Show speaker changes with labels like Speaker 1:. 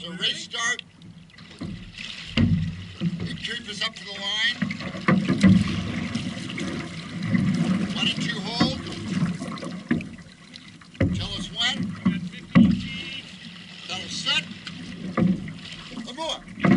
Speaker 1: So race mm-hmm. start. You creep us up to the line. One and two hold. Tell us when. Tell us set. One more.